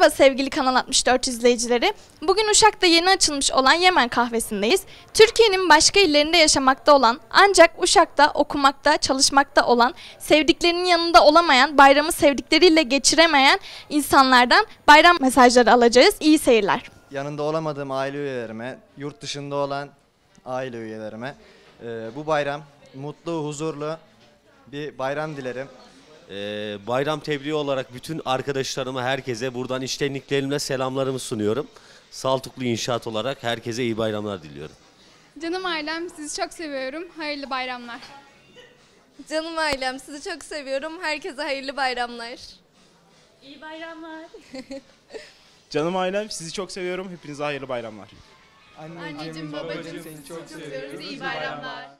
Merhaba sevgili Kanal 64 izleyicileri. Bugün Uşak'ta yeni açılmış olan Yemen kahvesindeyiz. Türkiye'nin başka illerinde yaşamakta olan ancak Uşak'ta okumakta, çalışmakta olan, sevdiklerinin yanında olamayan, bayramı sevdikleriyle geçiremeyen insanlardan bayram mesajları alacağız. İyi seyirler. yanında olamadığım aile üyelerime, yurt dışında olan aile üyelerime e, bu bayram mutlu, huzurlu bir bayram dilerim. Ee, bayram tebriği olarak bütün arkadaşlarıma, herkese buradan içtenliklerimle selamlarımı sunuyorum. Saltuklu İnşaat olarak herkese iyi bayramlar diliyorum. Canım ailem sizi çok seviyorum. Hayırlı bayramlar. Canım ailem sizi çok seviyorum. Herkese hayırlı bayramlar. Canım ailem sizi çok seviyorum. Hepinize hayırlı bayramlar. Anneciğim babacığım seni çok seviyoruz. İyi bayramlar.